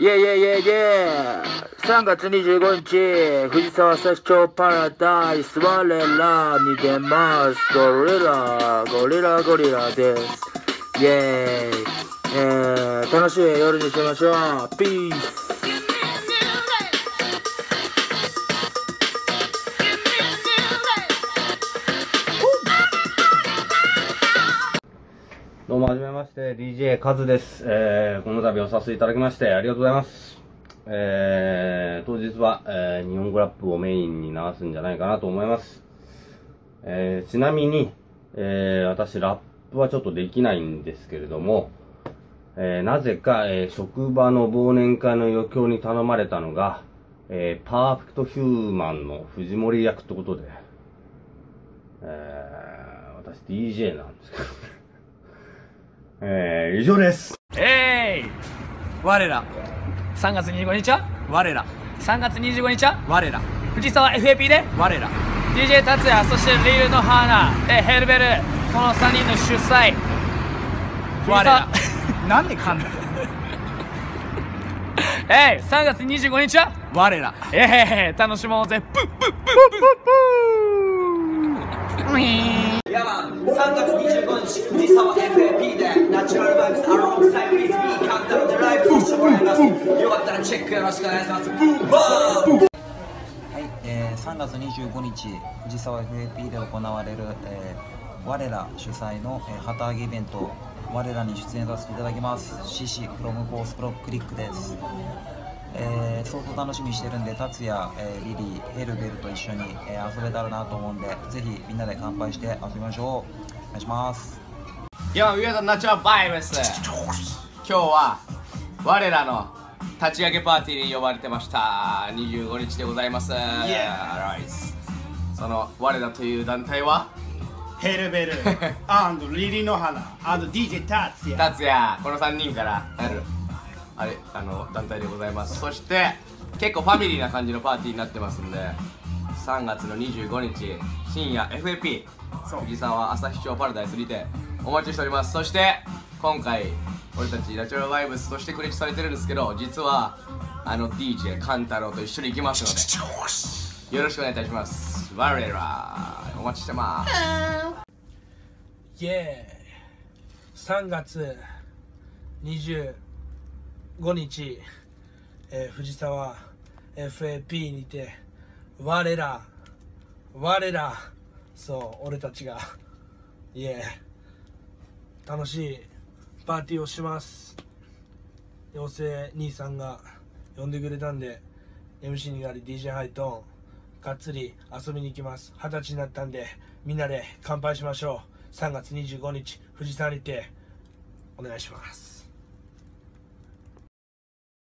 イェイイェイイェイイェイ3月25日、藤沢社長パラダイス、我らに出ます。ゴリラ、ゴリラゴリラです。イェイ。えー、楽しい夜にしましょう。ピース。もはじめまして、DJ カズです。えー、この度お誘いいただきましてありがとうございます。えー、当日は、えー、日本語ラップをメインに流すんじゃないかなと思います。えー、ちなみに、えー、私ラップはちょっとできないんですけれども、えー、なぜか、えー、職場の忘年会の余興に頼まれたのが、えー、パーフェクトヒューマンの藤森役ってことで、えー、私 DJ なんですけど。えー、以上です。えい！我ら。3月25日？は我ら。3月25日？は我ら。藤沢 FAP で？我ら。DJ 達也そしてリルの花。でヘルベル。この3人の主催。我ら。なんで噛んだ？えい！3月25日は？我ら。えい楽しもうぜ。プップップップップッヤマン3月25日藤沢 FAP でナチュラルバイブスアロングサイドウィズミーカンタロでライブさせてもらいます。よかったらチェックよろしくお願いします。ブーバーはい、えー3月25日藤沢 FAP で行われる、えー我ら主催の、えー旗揚げイベント我らに出演させていただきます。シシ from フォースプロクリックです、えー相当楽しみにしてるんで達也、えーリリーヘルベルと一緒に、えー遊べたらなと思うんでぜひみんなで乾杯して遊びましょう。お願いします。今日は我らの立ち上げパーティーに呼ばれてました。25日でございます、その我らという団体は？ヘルベル。リリの花 and DJ タツヤ。達也この3人からなる。あれあの団体でございます。そして結構ファミリーな感じのパーティーになってますんで。3月の25日深夜 FAP 藤沢朝日町パラダイスにてお待ちしております。そして今回俺たちナチュラルバイブスとしてクレジットされてるんですけど実はあの DJ カンタロウと一緒に行きますのでよろしくお願いいたします。我らお待ちしてます。イエーイ。3月25日、えー藤沢 FAP にて我ら我らそう俺たちが。イエーイ楽しいパーティーをします。妖精兄さんが呼んでくれたんで MC になり DJ ハイトーンがっつり遊びに行きます。二十歳になったんでみんなで乾杯しましょう。3月25日藤沢にてお願いします。